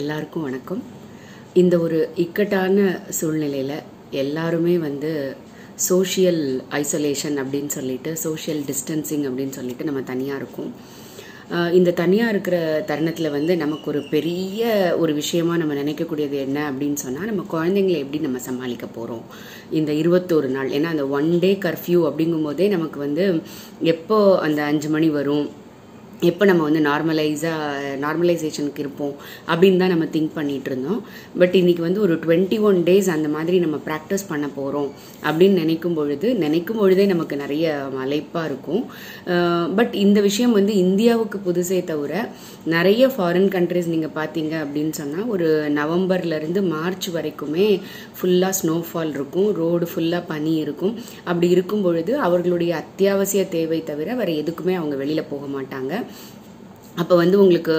எல்லாருக்கும் வணக்கம். இந்த ஒரு இக்கட்டான சூழ்நிலையில் எல்லாருமே வந்து சோஷியல் ஐசோலேஷன் அப்படின்னு சொல்லிட்டு சோஷியல் டிஸ்டன்சிங் அப்படின்னு சொல்லிட்டு நம்ம தனியாக இருக்கோம். இந்த தனியாக இருக்கிற தருணத்தில் வந்து நமக்கு ஒரு பெரிய ஒரு விஷயமா நம்ம நினைக்கக்கூடியது என்ன அப்படின்னு சொன்னால் நம்ம குழந்தைங்களை எப்படி நம்ம சமாளிக்க போகிறோம் இந்த இருபத்தோரு நாள் ஏன்னா அந்த ஒன் டே கர்ஃப்யூ அப்படிங்கும்போதே நமக்கு வந்து எப்போ அந்த அஞ்சு மணி வரும்? எப்போ நம்ம வந்து நார்மலைஸாக நார்மலைசேஷனுக்கு இருப்போம் அப்படின்னு தான் நம்ம திங்க் பண்ணிகிட்டு இருந்தோம். பட் இன்றைக்கி வந்து ஒரு டுவெண்ட்டி ஒன் டேஸ் அந்த மாதிரி நம்ம ப்ராக்டிஸ் பண்ண போகிறோம் அப்படின்னு நினைக்கும் பொழுது நினைக்கும் பொழுதே நமக்கு நிறைய மலைப்பாக இருக்கும். பட் இந்த விஷயம் வந்து இந்தியாவுக்கு புதுசே தவிர நிறைய ஃபாரின் கண்ட்ரிஸ் நீங்கள் பார்த்தீங்க அப்படின்னு சொன்னால் ஒரு நவம்பர்லேருந்து மார்ச் வரைக்குமே ஃபுல்லாக ஸ்னோஃபால் இருக்கும். ரோடு ஃபுல்லாக பனி இருக்கும். அப்படி இருக்கும் பொழுது அவர்களுடைய அத்தியாவசிய தேவை தவிர வேறு எதுக்குமே அவங்க வெளியில் போக மாட்டாங்க. அப்போ வந்து உங்களுக்கு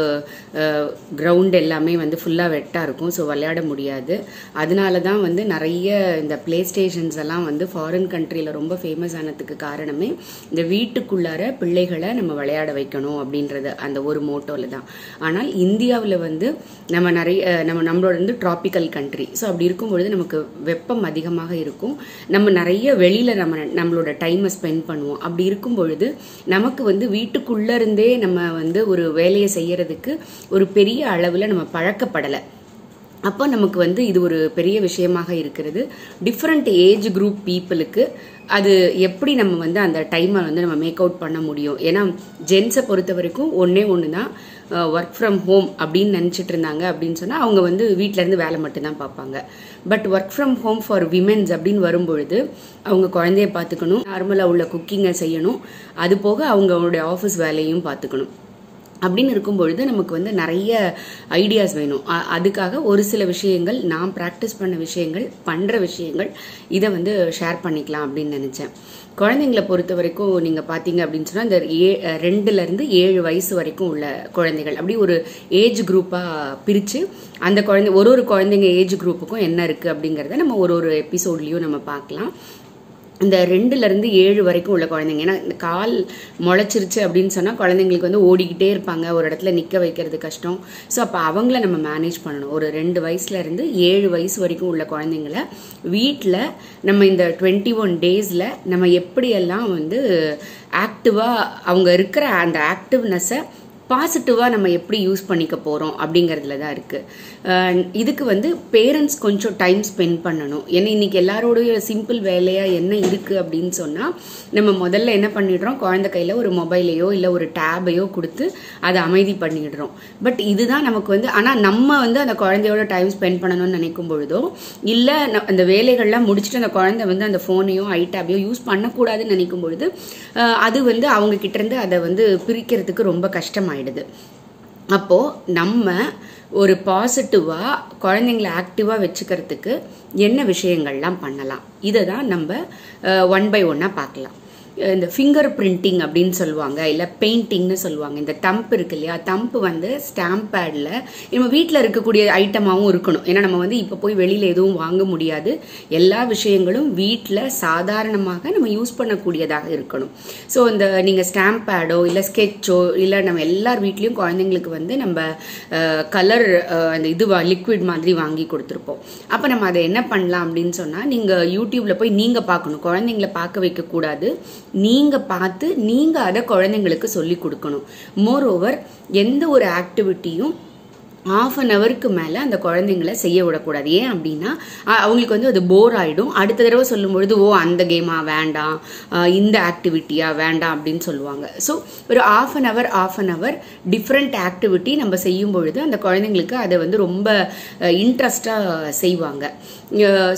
கிரவுண்ட் எல்லாமே வந்து ஃபுல்லாக வெட்டாக இருக்கும் ஸோ விளையாட முடியாது. அதனால தான் வந்து நிறைய இந்த ப்ளே ஸ்டேஷன்ஸ் எல்லாம் வந்து ஃபாரின் கண்ட்ரியில் ரொம்ப ஃபேமஸ் ஆனதுக்கு காரணமே இந்த வீட்டுக்குள்ளார பிள்ளைகளை நம்ம விளையாட வைக்கணும் அப்படின்றது அந்த ஒரு மோட்டோவில் தான். ஆனால் இந்தியாவில் வந்து நம்ம நிறைய நம்ம நம்மளோட வந்து ட்ராபிக்கல் கண்ட்ரி ஸோ அப்படி இருக்கும்பொழுது நமக்கு வெப்பம் அதிகமாக இருக்கும். நம்ம நிறைய வெளியில் நம்ம நம்மளோட டைமை ஸ்பெண்ட் பண்ணுவோம். அப்படி இருக்கும் பொழுது நமக்கு வந்து வீட்டுக்குள்ளே இருந்தே நம்ம வந்து ஒரு வேலையை செய்யறதுக்கு ஒரு பெரிய அளவில் நம்ம பழக்கப்படலை. அப்போ நமக்கு வந்து இது ஒரு பெரிய விஷயமாக இருக்கிறது. டிஃப்ரெண்ட் ஏஜ் குரூப் பீப்புளுக்கு அது எப்படி நம்ம வந்து அந்த டைமை வந்து நம்ம மேக் அவுட் பண்ண முடியும்? ஏன்னா ஜென்ஸை பொறுத்த வரைக்கும் ஒன்றே ஒன்று தான் ஒர்க் ஃப்ரம் ஹோம் அப்படின்னு நினச்சிட்டு இருந்தாங்க அப்படின்னு சொன்னால் அவங்க வந்து வீட்டிலேருந்து வேலை மட்டும்தான் பார்ப்பாங்க. But work from home for women's அப்படின்னு வரும்பொழுது அவங்க குழந்தைய பார்த்துக்கணும். நார்மலாக உள்ள குக்கிங்கை செய்யணும். அது போக அவங்களுடைய ஆஃபீஸ் வேலையும் பார்த்துக்கணும். அப்படின்னு இருக்கும் பொழுது நமக்கு வந்து நிறைய ஐடியாஸ் வேணும். அதுக்காக ஒரு சில விஷயங்கள் நான் ப்ராக்டிஸ் பண்ண விஷயங்கள் பண்ணுற விஷயங்கள் இதை வந்து ஷேர் பண்ணிக்கலாம் அப்படின்னு நினச்சேன். குழந்தைங்களை பொறுத்த வரைக்கும் நீங்கள் பார்த்தீங்க அப்படின்னு சொன்னால் இந்த ஏ ரெண்டுலேருந்து ஏழு வயசு வரைக்கும் உள்ள குழந்தைகள். அப்படி ஒரு ஏஜ் குரூப்பாக பிரித்து அந்த குழந்தை ஒரு ஒரு குழந்தைங்க ஏஜ் குரூப்புக்கும் என்ன இருக்குது அப்படிங்கிறத நம்ம ஒரு ஒரு எபிசோட்லேயும் நம்ம பார்க்கலாம். இந்த ரெண்டுலேருந்து ஏழு வரைக்கும் உள்ள குழந்தைங்க. ஏன்னா இந்த கால் முளைச்சிருச்சு அப்படின்னு சொன்னால் குழந்தைங்களுக்கு வந்து ஓடிக்கிட்டே இருப்பாங்க. ஒரு இடத்துல நிற்க வைக்கிறது கஷ்டம். ஸோ அப்போ அவங்கள நம்ம மேனேஜ் பண்ணணும். ஒரு ரெண்டு வயசுலேருந்து ஏழு வயசு வரைக்கும் உள்ள குழந்தைங்கள வீட்டில் நம்ம இந்த டுவெண்ட்டி ஒன் டேஸில் நம்ம எப்படியெல்லாம் வந்து ஆக்டிவாக அவங்க இருக்கிற அந்த ஆக்டிவ்னஸை பாசிட்டிவாக நம்ம எப்படி யூஸ் பண்ணிக்க போகிறோம் அப்படிங்கிறதுல தான் இருக்குது இதுக்கு வந்து பேரண்ட்ஸ் கொஞ்சம் டைம் ஸ்பெண்ட் பண்ணணும். ஏன்னா இன்றைக்கி எல்லாரோடைய சிம்பிள் வேலையாக என்ன இருக்குது அப்படின்னு சொன்னால் நம்ம முதல்ல என்ன பண்ணிடுறோம்? குழந்த கையில் ஒரு மொபைலையோ இல்லை ஒரு டேபையோ கொடுத்து அதை அமைதி பண்ணிடுறோம். பட் இதுதான் நமக்கு வந்து ஆனால் நம்ம வந்து அந்த குழந்தையோட டைம் ஸ்பெண்ட் பண்ணணும்னு நினைக்கும் பொழுதோ இல்லை அந்த வேலைகள்லாம் முடிச்சுட்டு அந்த குழந்தை வந்து அந்த ஃபோனையோ ஐ டேபையோ யூஸ் பண்ணக்கூடாதுன்னு நினைக்கும் பொழுது அது வந்து அவங்க கிட்டேருந்து அதை வந்து பிரிக்கிறதுக்கு ரொம்ப கஷ்டமாயிடும். ஆகிடுது அப்போது நம்ம ஒரு பாசிட்டிவாக குழந்தைங்கள ஆக்டிவாக வச்சுக்கிறதுக்கு என்ன விஷயங்கள்லாம் பண்ணலாம்? இதை தான் நம்ம ஒன் பை ஒன்னாக பார்க்கலாம். இந்த ஃபிங்கர் பிரிண்டிங் அப்படின்னு சொல்லுவாங்க இல்லை பெயிண்டிங்னு சொல்லுவாங்க. இந்த தம்ப் இருக்கு இல்லையா? தம்ப் வந்து ஸ்டாம்ப் பேடில் நம்ம வீட்டில் இருக்கக்கூடிய ஐட்டமாகவும் இருக்கணும். ஏன்னா நம்ம வந்து இப்போ போய் வெளியில் எதுவும் வாங்க முடியாது. எல்லா விஷயங்களும் வீட்டில் சாதாரணமாக நம்ம யூஸ் பண்ணக்கூடியதாக இருக்கணும். ஸோ இந்த நீங்கள் ஸ்டாம்ப் பேடோ இல்லை ஸ்கெட்சோ இல்லை நம்ம எல்லார் வீட்லேயும் குழந்தைங்களுக்கு வந்து நம்ம கலர் அந்த இது லிக்விட் மாதிரி வாங்கி கொடுத்துருப்போம். அப்போ நம்ம அதை என்ன பண்ணலாம் அப்படின்னு சொன்னால் நீங்கள் யூடியூப்பில் போய் நீங்கள் பார்க்கணும். குழந்தைங்கள பார்க்க வைக்கக்கூடாது. நீங்கள் பார்த்து நீங்கள் அதை குழந்தைங்களுக்கு சொல்லி கொடுக்கணும். மோர் ஓவர் எந்த ஒரு ஆக்டிவிட்டியும் ஆஃப் அன் ஹவருக்கு மேலே அந்த குழந்தைங்கள செய்ய விடக்கூடாது. ஏன் அப்படின்னா அவங்களுக்கு வந்து அது போர் ஆகிடும் அடுத்த தடவை சொல்லும்பொழுது ஓ அந்த கேமா வேண்டாம். இந்த ஆக்டிவிட்டியா வேண்டாம் அப்படின்னு சொல்லுவாங்க. ஸோ ஒரு half an hour half an hour different activity நம்ம செய்யும் பொழுது அந்த குழந்தைங்களுக்கு அதை வந்து ரொம்ப இன்ட்ரெஸ்டாக செய்வாங்க.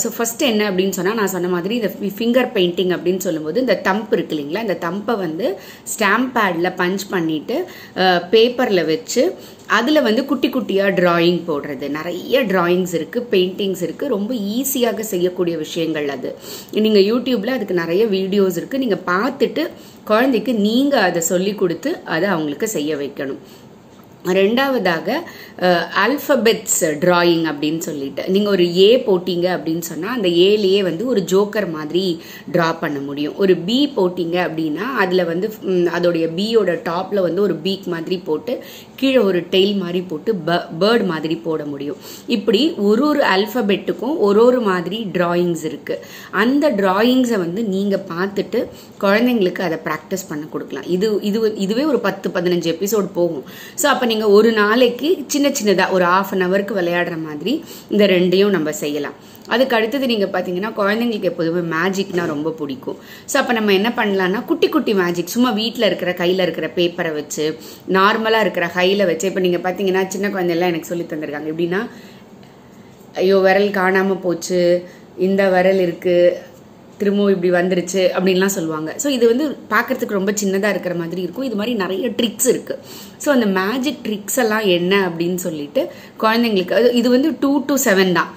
ஸோ ஃபஸ்ட்டு என்ன அப்படின்னு சொன்னால் நான் சொன்ன மாதிரி இந்த ஃபிங்கர் பெயிண்டிங் அப்படின்னு சொல்லும்போது இந்த தம்ப் இருக்கு இல்லைங்களா இந்த தம்பை வந்து ஸ்டாம்ப் பேடில் பஞ்ச் பண்ணிவிட்டு பேப்பரில் வச்சு அதில் வந்து குட்டி குட்டி குட்டியாக ட்ராயிங் போடுறது. நிறைய ட்ராயிங்ஸ் இருக்குது பெயிண்டிங்ஸ் இருக்குது ரொம்ப ஈஸியாக செய்யக்கூடிய விஷயங்கள் அது. நீங்கள் யூடியூப்பில் அதுக்கு நிறைய வீடியோஸ் இருக்குது நீங்கள் பார்த்துட்டு குழந்தைக்கு நீங்கள் அதை சொல்லி கொடுத்து அதை அவங்களுக்கு செய்ய வைக்கணும். ரெண்டாவதாக அல்ஃபபெட்ஸ் ட்ராயிங் அப்படின்னு சொல்லிட்டு. நீங்கள் ஒரு ஏ போட்டிங்க அப்படின்னு சொன்னால் அந்த ஏலேயே வந்து ஒரு ஜோக்கர் மாதிரி ட்ரா பண்ண முடியும். ஒரு பி போட்டிங்க அப்படின்னா அதில் வந்து அதோடைய பியோட டாப்பில் வந்து ஒரு பீக் மாதிரி போட்டு கீழே ஒரு டெய்ல் மாதிரி போட்டு ப பேர்ட் மாதிரி போட முடியும். இப்படி ஒரு ஒரு அல்ஃபபெட்டுக்கும் ஒரு ஒரு மாதிரி ட்ராயிங்ஸ் இருக்குது அந்த ட்ராயிங்ஸை வந்து நீங்கள் பார்த்துட்டு குழந்தைங்களுக்கு அதை ப்ராக்டிஸ் பண்ண கொடுக்கலாம். இது இது இதுவே ஒரு பத்து பதினஞ்சு எபிசோட் போகும். ஸோ அப்போ நீங்கள் ஒரு நாளைக்கு சின்ன சின்னதாக ஒரு ஆஃப் அன் ஹவருக்கு விளையாடுற மாதிரி இந்த ரெண்டையும் நம்ம செய்யலாம். அதுக்கு அடுத்தது நீங்கள் பார்த்தீங்கன்னா குழந்தைங்களுக்கு எப்போதுமே மேஜிக்னால் ரொம்ப பிடிக்கும். ஸோ அப்போ நம்ம என்ன பண்ணலான்னா குட்டி குட்டி மேஜிக் சும்மா வீட்டில் இருக்கிற கையில் இருக்கிற பேப்பரை வச்சு நார்மலாக இருக்கிற ஹையில் வச்சு இப்போ நீங்கள் பார்த்தீங்கன்னா சின்ன குழந்தையெல்லாம் எனக்கு சொல்லி தந்திருக்காங்க. எப்படின்னா ஐயோ விரல் காணாமல் போச்சு இந்த விரல் இருக்குது திரும்பவும் இப்படி வந்துருச்சு அப்படின்லாம் சொல்லுவாங்க. ஸோ இது வந்து பார்க்கறதுக்கு ரொம்ப சின்னதாக இருக்கிற மாதிரி இருக்கும். இது மாதிரி நிறைய ட்ரிக்ஸ் இருக்குது ஸோ அந்த மேஜிக் ட்ரிக்ஸ் எல்லாம் என்ன அப்படின்னு சொல்லிட்டு குழந்தைங்களுக்கு அது- இது வந்து டூ டு செவன் தான்.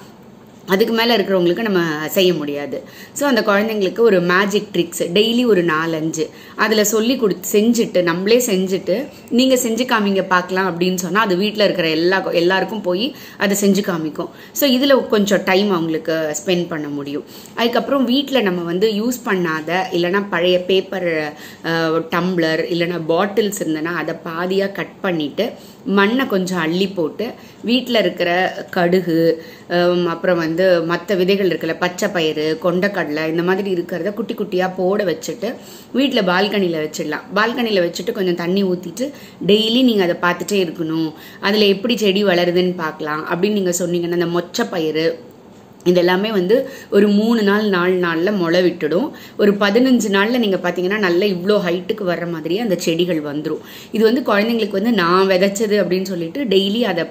அதுக்கு மேலே இருக்கிறவங்களுக்கு நம்ம செய்ய முடியாது. ஸோ அந்த குழந்தைங்களுக்கு ஒரு மேஜிக் ட்ரிக்ஸ் டெய்லி ஒரு நாலஞ்சு. அதில் சொல்லி கொடுத்து செஞ்சுட்டு நம்மளே செஞ்சுட்டு நீங்கள் செஞ்சு காமிங்க பார்க்கலாம் அப்படின்னு சொன்னால் அது வீட்டில் இருக்கிற எல்லா எல்லாருக்கும் போய் அதை செஞ்சு காமிக்கும். ஸோ இதில் கொஞ்சம் டைம் அவங்களுக்கு ஸ்பெண்ட் பண்ண முடியும். அதுக்கப்புறம் வீட்டில் நம்ம வந்து யூஸ் பண்ணாத இல்லைன்னா பழைய பேப்பர் டம்ளர் இல்லைன்னா பாட்டில்ஸ் இருந்ததுன்னா அதை பாதியாக கட் பண்ணிவிட்டு மண்ணை கொஞ்சம் அள்ளி போட்டு வீட்டில் இருக்கிற கடுகு அப்புறம் வந்து மற்ற விதைகள் இருக்குல்ல பச்சை பயிறு கொண்டக்கடலை இந்த மாதிரி இருக்கிறத குட்டி குட்டியாக போட வச்சுட்டு வீட்டில் பால்கனியில் வச்சிடலாம். பால்கனியில் வச்சுட்டு கொஞ்சம் தண்ணி ஊற்றிட்டு டெய்லி நீங்கள் அதை பார்த்துட்டே இருக்கணும். அதில் எப்படி செடி வளருதுன்னு பார்க்கலாம். அப்படின்னு நீங்கள் சொன்னீங்கன்னா அந்த மொச்சை பயிறு இதெல்லாமே வந்து ஒரு மூணு நாள் நாலு நாளில் முளை விட்டுடும். ஒரு பதினஞ்சு நாளில் நீங்கள் பார்த்தீங்கன்னா நல்ல இவ்வளோ ஹைட்டுக்கு வர்ற மாதிரியே அந்த செடிகள் வந்துடும் இது வந்து குழந்தைங்களுக்கு வந்து நான் விதைச்சது அப்படின்னு சொல்லிட்டு டெய்லி அதை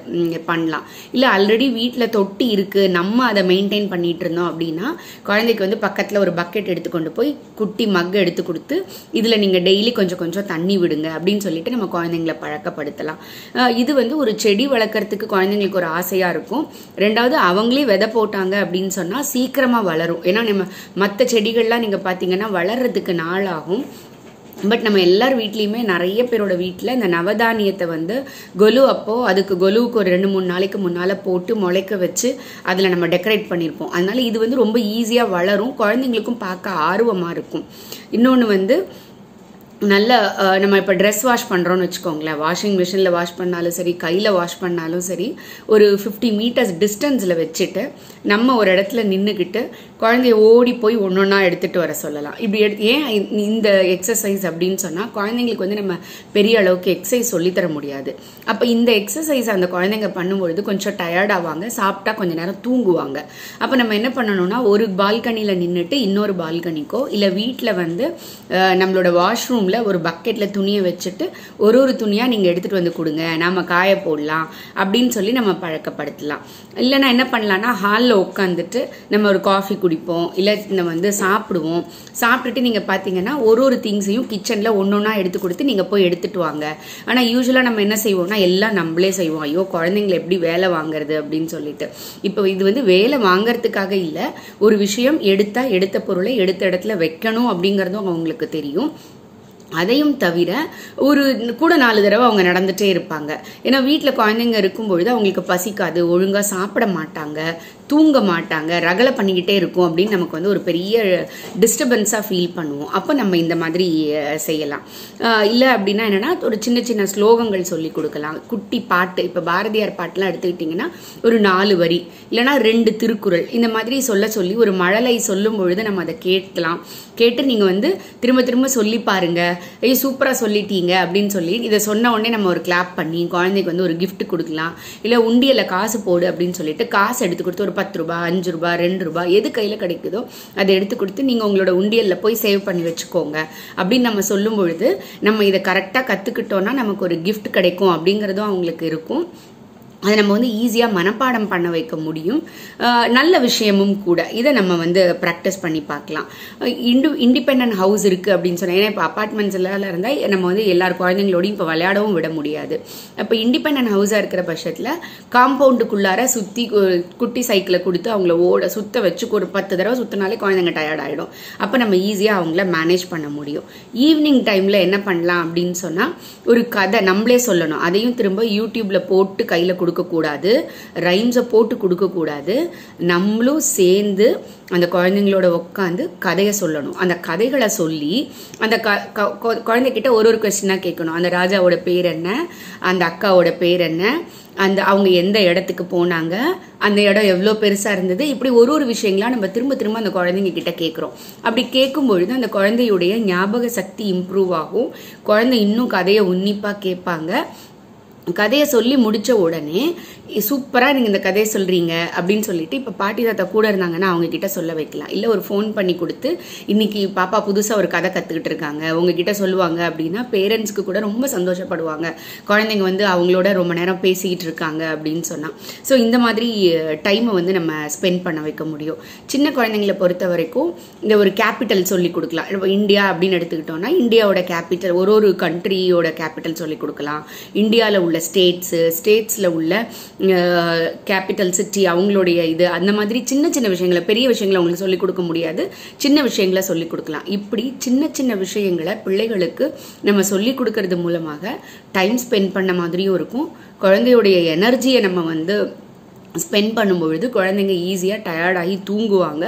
பண்ணலாம். இல்லை ஆல்ரெடி வீட்டில் தொட்டி இருக்குது நம்ம அதை மெயின்டைன் பண்ணிட்டு இருந்தோம் அப்படின்னா குழந்தைக்கு வந்து பக்கத்தில் ஒரு பக்கெட் எடுத்து கொண்டு போய் குட்டி மக் எடுத்து கொடுத்து இதில் நீங்கள் டெய்லி கொஞ்சம் கொஞ்சம் தண்ணி விடுங்க அப்படின்னு சொல்லிட்டு நம்ம குழந்தைங்களை பழக்கப்படுத்தலாம். இது வந்து ஒரு செடி வளர்க்குறதுக்கு குழந்தைங்களுக்கு ஒரு ஆசையாக இருக்கும். ரெண்டாவது அவங்களே விதை போட்டாங்க அப்படின்னு சொன்னால் சீக்கிரமாக வளரும். ஏன்னா நம்ம மற்ற செடிகள்லாம் நீங்கள் பார்த்தீங்கன்னா வளர்றதுக்கு நாள் ஆகும் பட் நம்ம எல்லார் வீட்லேயுமே நிறைய பேரோட வீட்டில் இந்த நவதானியத்தை வந்து கொலு அப்போ அதுக்கு கொலுவுக்கு ஒரு ரெண்டு மூணு நாளைக்கு முன்னால் போட்டு முளைக்க வச்சு அதில் நம்ம டெக்கரேட் பண்ணியிருப்போம் அதனால இது வந்து ரொம்ப ஈஸியாக வளரும். குழந்தைங்களுக்கும் பார்க்க ஆர்வமாக இருக்கும். இன்னொன்று வந்து நல்ல நம்ம இப்போ ட்ரெஸ் வாஷ் பண்ணுறோன்னு வச்சுக்கோங்களேன். வாஷிங் மிஷினில் வாஷ் பண்ணாலும் சரி கையில் வாஷ் பண்ணாலும் சரி ஒரு ஃபிஃப்டி மீட்டர்ஸ் டிஸ்டன்ஸில் வச்சுட்டு நம்ம ஒரு இடத்துல நின்றுக்கிட்டு குழந்தைய ஓடி போய் ஒன்று ஒன்றா எடுத்துகிட்டு வர சொல்லலாம். இப்படி எடுத்து ஏன் இந்த- இந்த எக்ஸசைஸ் அப்படின்னு சொன்னால் குழந்தைங்களுக்கு வந்து நம்ம பெரிய அளவுக்கு எக்ஸசைஸ் சொல்லித்தர முடியாது. அப்போ இந்த எக்ஸசைஸ் அந்த குழந்தைங்க பண்ணும்பொழுது கொஞ்சம் டயர்டாவாங்க சாப்பிட்டா கொஞ்சம் நேரம் தூங்குவாங்க. அப்போ நம்ம என்ன பண்ணணும்னா ஒரு பால்கனியில் நின்றுட்டு இன்னொரு பால்கனிக்கோ இல்லை வீட்டில் வந்து நம்மளோட வாஷ்ரூமில் ஒரு பக்கெட்டில் துணியை வச்சுட்டு ஒரு ஒரு துணியாக நீங்கள் எடுத்துகிட்டு வந்து கொடுங்க நாம் காய போடலாம் அப்படின்னு சொல்லி நம்ம பழக்கப்படுத்தலாம். இல்லைன்னா என்ன பண்ணலாம்னா ஹாலில் உட்காந்துட்டு நம்ம ஒரு காஃபி குடி குடிப்போம் இல்லை நம்ம வந்து சாப்பிடுவோம். சாப்பிட்டுட்டு நீங்கள் பார்த்தீங்கன்னா ஒரு ஒரு திங்ஸையும் கிச்சனில் ஒன்று ஒன்றா எடுத்து கொடுத்து நீங்கள் போய் எடுத்துட்டு வாங்க. ஆனால் யூஸ்வலாக நம்ம என்ன செய்வோம்னா எல்லாம் நம்மளே செய்வோம். ஐயோ குழந்தைங்களை எப்படி வேலை வாங்குறது அப்படின்னு சொல்லிட்டு. இப்போ இது வந்து வேலை வாங்குறதுக்காக இல்லை ஒரு விஷயம் எடுத்தால் எடுத்த பொருளை எடுத்த இடத்துல வைக்கணும் அப்படிங்கிறதும் அவங்களுக்கு தெரியும். அதையும் தவிர ஒரு கூட நாலு தடவை அவங்க நடந்துகிட்டே இருப்பாங்க. ஏன்னா வீட்டில் குழந்தைங்க இருக்கும்பொழுது அவங்களுக்கு பசிக்காது ஒழுங்காக சாப்பிட மாட்டாங்க. தூங்க மாட்டாங்க ரகலை பண்ணிக்கிட்டே இருக்கும் அப்படின்னு நமக்கு வந்து ஒரு பெரிய டிஸ்டர்பன்ஸாக ஃபீல் பண்ணுவோம். அப்போ நம்ம இந்த மாதிரி செய்யலாம். இல்லை அப்படின்னா என்னென்னா ஒரு சின்ன சின்ன ஸ்லோகங்கள் சொல்லி கொடுக்கலாம். குட்டி பாட்டு இப்போ பாரதியார் பாட்டெலாம் எடுத்துக்கிட்டிங்கன்னா ஒரு நாலு வரி இல்லைன்னா ரெண்டு திருக்குறள் இந்த மாதிரி சொல்ல சொல்லி ஒரு மழலை சொல்லும் பொழுது நம்ம அதை கேட்கலாம். கேட்டு நீங்கள் வந்து திரும்ப திரும்ப சொல்லி பாருங்க. ஐயோ சூப்பராக சொல்லிட்டீங்க அப்படின்னு சொல்லி இதை சொன்ன உடனே நம்ம ஒரு கிளாப் பண்ணி குழந்தைக்கு வந்து ஒரு கிஃப்ட் கொடுக்கலாம். இல்லை உண்டியில் காசு போடு அப்படின்னு சொல்லிட்டு காசு எடுத்து கொடுத்து ஒரு பத்து ரூபாய் அஞ்சு ரூபாய் ரெண்டு ரூபாய் எது கையில் கிடைக்குதோ அதை எடுத்து கொடுத்து நீங்கள் உங்களோட உண்டியலில் போய் சேவ் பண்ணி வச்சுக்கோங்க. அப்படின்னு நம்ம சொல்லும் பொழுது நம்ம இதை கரெக்டாக கற்றுக்கிட்டோன்னா நமக்கு ஒரு கிஃப்ட் கிடைக்கும் அப்படிங்கிறதும் அவங்களுக்கு இருக்கும். அதை நம்ம வந்து ஈஸியாக மனப்பாடம் பண்ண வைக்க முடியும். நல்ல விஷயமும் கூட. இதை நம்ம வந்து ப்ராக்டிஸ் பண்ணி பார்க்கலாம். இண்டு இண்டிபெண்ட் ஹவுஸ் இருக்குது அப்படின்னு சொன்னால் ஏன்னா இப்போ அப்பார்ட்மெண்ட்ஸ் எல்லாம் இருந்தால் நம்ம வந்து எல்லார் குழந்தைங்களோடையும் இப்போ விளையாடவும் விட முடியாது. இப்போ இண்டிபெண்ட் ஹவுஸாக இருக்கிற பட்சத்தில் காம்பவுண்டுக்குள்ளார சுற்றி குட்டி சைக்கிளை கொடுத்து அவங்கள ஓட சுத்த வச்சு ஒரு பத்து தடவை சுற்றினாலே குழந்தைங்க டயர்ட் ஆகிடும் அப்போ நம்ம ஈஸியாக அவங்கள மேனேஜ் பண்ண முடியும். ஈவினிங் டைமில் என்ன பண்ணலாம் அப்படின்னு சொன்னால் ஒரு கதை நம்மளே சொல்லணும். அதையும் திரும்ப யூடியூப்பில் போட்டு கையில் கொடுக்கக்கூடாது. ரைம்ஸை போட்டு கொடுக்கக்கூடாது. நம்மளும் சேர்ந்து அந்த குழந்தைங்களோட உட்காந்து கதையை சொல்லணும். அந்த கதைகளை சொல்லி அந்த க க- கொ- குழந்தைகிட்ட ஒரு ஒரு கொஸ்டினாக கேட்கணும். அந்த ராஜாவோட பேர் என்ன? அந்த அக்காவோட பேர் என்ன? அந்த அவங்க எந்த இடத்துக்கு போனாங்க? அந்த இடம் எவ்வளோ பெருசாக இருந்தது? இப்படி ஒரு ஒரு விஷயங்களா நம்ம திரும்ப திரும்ப அந்த குழந்தைங்க கிட்ட கேட்குறோம். அப்படி கேட்கும் பொழுது அந்த குழந்தையுடைய ஞாபக சக்தி இம்ப்ரூவ் ஆகும். குழந்தை இன்னும் கதையை உன்னிப்பாக கேட்பாங்க. கதையை சொல்லி முடித்த உடனே சூப்பராக நீங்கள் இந்த கதையை சொல்கிறீங்க அப்படின்னு சொல்லிட்டு இப்போ பாட்டி தாத்தா கூட இருந்தாங்கன்னா அவங்கக்கிட்ட சொல்ல வைக்கலாம். இல்லை ஒரு ஃபோன் பண்ணி கொடுத்து இன்னைக்கு பாப்பா புதுசாக ஒரு கதை கற்றுக்கிட்டு இருக்காங்க. உங்ககிட்ட சொல்லுவாங்க அப்படின்னா பேரண்ட்ஸ்க்கு கூட ரொம்ப சந்தோஷப்படுவாங்க. குழந்தைங்க வந்து அவங்களோட ரொம்ப நேரம் பேசிக்கிட்டு இருக்காங்க அப்படின்னு சொன்னால் ஸோ இந்த மாதிரி டைமை வந்து நம்ம ஸ்பெண்ட் பண்ண வைக்க முடியும். சின்ன குழந்தைங்களை பொறுத்த வரைக்கும் இந்த ஒரு கேபிட்டல் சொல்லி கொடுக்கலாம். இப்போ இந்தியா அப்படின்னு எடுத்துக்கிட்டோம்னா இந்தியாவோட கேபிட்டல் ஒரு ஒரு கண்ட்ரியோட கேபிட்டல் சொல்லி கொடுக்கலாம். இந்தியாவில் உள்ள ஸ்டேட்ஸு ஸ்டேட்ஸில் உள்ள கேபிட்டல் சிட்டி அவங்களுடைய இது அந்த மாதிரி சின்ன சின்ன விஷயங்களை பெரிய விஷயங்களை அவங்களுக்கு சொல்லிக் கொடுக்க முடியாது. சின்ன விஷயங்களை சொல்லிக் கொடுக்கலாம். இப்படி சின்ன சின்ன விஷயங்களை பிள்ளைகளுக்கு நம்ம சொல்லிக் கொடுக்கறது மூலமாக டைம் ஸ்பெண்ட் பண்ண மாதிரியும் இருக்கும். குழந்தையுடைய எனர்ஜியை நம்ம வந்து ஸ்பெண்ட் பண்ணும்பொழுது குழந்தைங்க ஈஸியாக டயர்டாகி தூங்குவாங்க.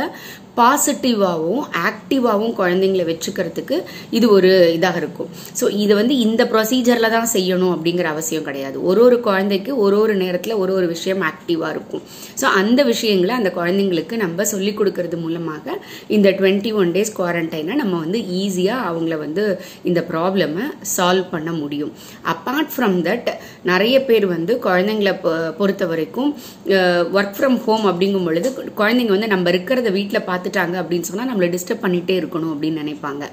பாசிட்டிவாகவும் ஆக்டிவாகவும் குழந்தைங்கள வச்சுக்கிறதுக்கு இது ஒரு இதாக இருக்கும். ஸோ இது வந்து இந்த ப்ரொசீஜரில் தான் செய்யணும் அப்படிங்கிற அவசியம் கிடையாது. ஒரு ஒரு குழந்தைக்கு ஒரு ஒரு நேரத்தில் ஒரு ஒரு விஷயம் ஆக்டிவாக இருக்கும். ஸோ அந்த விஷயங்களை அந்த குழந்தைங்களுக்கு நம்ம சொல்லிக் கொடுக்கறது மூலமாக இந்த டுவெண்ட்டி ஒன் டேஸ் குவாரண்டைனை நம்ம வந்து ஈஸியாக அவங்கள வந்து இந்த ப்ராப்ளமை சால்வ் பண்ண முடியும். அப்பார்ட் ஃப்ரம் தட் நிறைய பேர் வந்து குழந்தைங்கள பொ- பொறுத்த வரைக்கும் ஒர்க் ஃப்ரம் ஹோம் அப்படிங்கும் பொழுது குழந்தைங்க வந்து நம்ம இருக்கிறத வீட்டில் பார்த்து பார்த்துட்டாங்க அப்படின்னு சொன்னால் நம்மளை டிஸ்டர்ப் பண்ணிகிட்டே இருக்கணும் அப்படின்னு நினைப்பாங்க.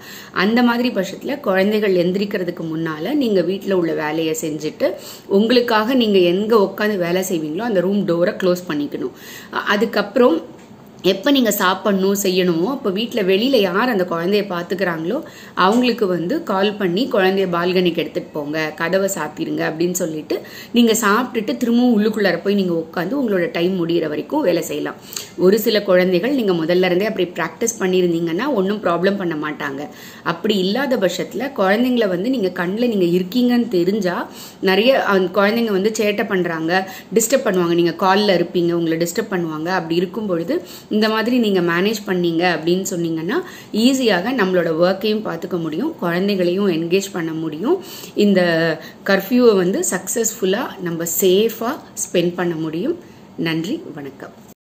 அந்த மாதிரி பட்சத்தில் குழந்தைகள் எந்திரிக்கிறதுக்கு முன்னால் நீங்கள் வீட்டில் உள்ள வேலையை செஞ்சுட்டு உங்களுக்காக நீங்கள் எங்கே உட்காந்து வேலை செய்வீங்களோ அந்த ரூம் டோரை க்ளோஸ் பண்ணிக்கணும். அதுக்கப்புறம் எப்போ நீங்கள் சாப்பிடணும் செய்யணுமோ அப்போ வீட்டில் வெளியில் யார் அந்த குழந்தைய பார்த்துக்கிறாங்களோ அவங்களுக்கு வந்து கால் பண்ணி குழந்தைய பால்கனிக்கு எடுத்துகிட்டு போங்க கதவை சாத்திருங்க அப்படின்னு சொல்லிட்டு நீங்கள் சாப்பிட்டுட்டு திரும்பவும் உள்ளுக்குள்ளார போய் நீங்கள் உட்காந்து உங்களோட டைம் முடிகிற வரைக்கும் வேலை செய்யலாம். ஒரு சில குழந்தைகள் நீங்கள் முதல்ல இருந்தே அப்படி ப்ராக்டிஸ் பண்ணியிருந்தீங்கன்னா ஒன்றும் ப்ராப்ளம் பண்ண மாட்டாங்க. அப்படி இல்லாத பட்சத்தில் குழந்தைங்கள வந்து நீங்கள் கண்ணில் நீங்கள் இருக்கீங்கன்னு தெரிஞ்சால் நிறைய அந்த குழந்தைங்க வந்து சேட்டை பண்ணுறாங்க டிஸ்டர்ப் பண்ணுவாங்க. நீங்கள் காலில் இருப்பீங்க உங்களை டிஸ்டர்ப் பண்ணுவாங்க. அப்படி இருக்கும் பொழுது இந்த மாதிரி நீங்கள் மேனேஜ் பண்ணீங்க அப்படின்னு சொன்னீங்கன்னா ஈஸியாக நம்மளோட ஒர்க்கையும் பார்த்துக்க முடியும் குழந்தைகளையும் என்கேஜ் பண்ண முடியும். இந்த கர்ஃப்யூவை வந்து சக்ஸஸ்ஃபுல்லாக நம்ம சேஃபாக ஸ்பெண்ட் பண்ண முடியும். நன்றி வணக்கம்.